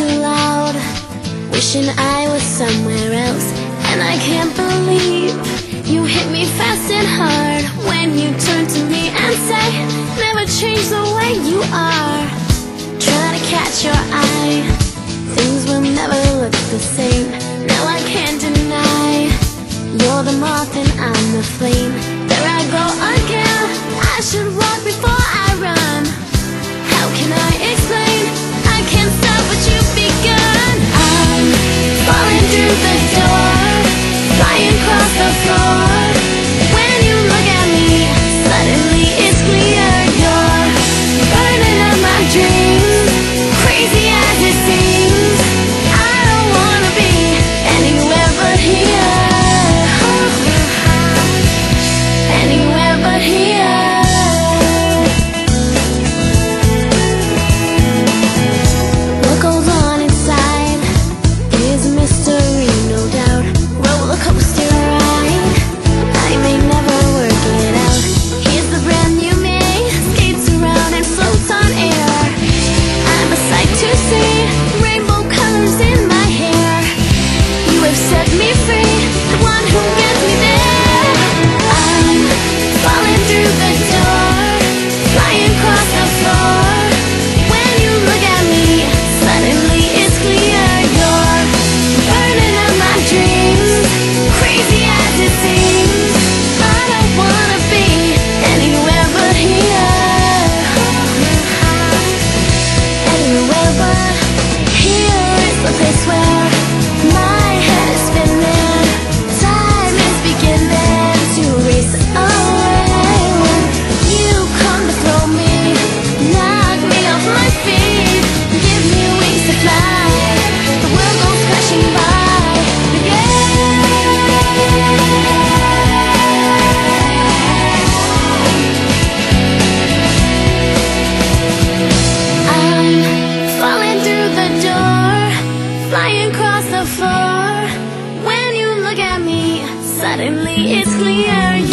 Too loud. Wishing I was somewhere else And I can't believe You hit me fast and hard When you turn to me and say Never change the way you are. Trying to catch your eye. Things will never look the same. Now I can't deny. You're the moth and I'm the flame. There I go again. I should walk before Suddenly it's clear